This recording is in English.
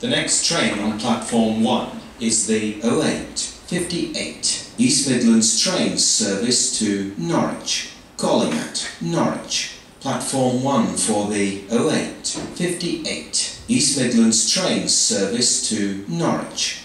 The next train on platform 1 is the 0858 East Midlands train service to Norwich, calling at Norwich. Platform 1 for the 0858 East Midlands train service to Norwich,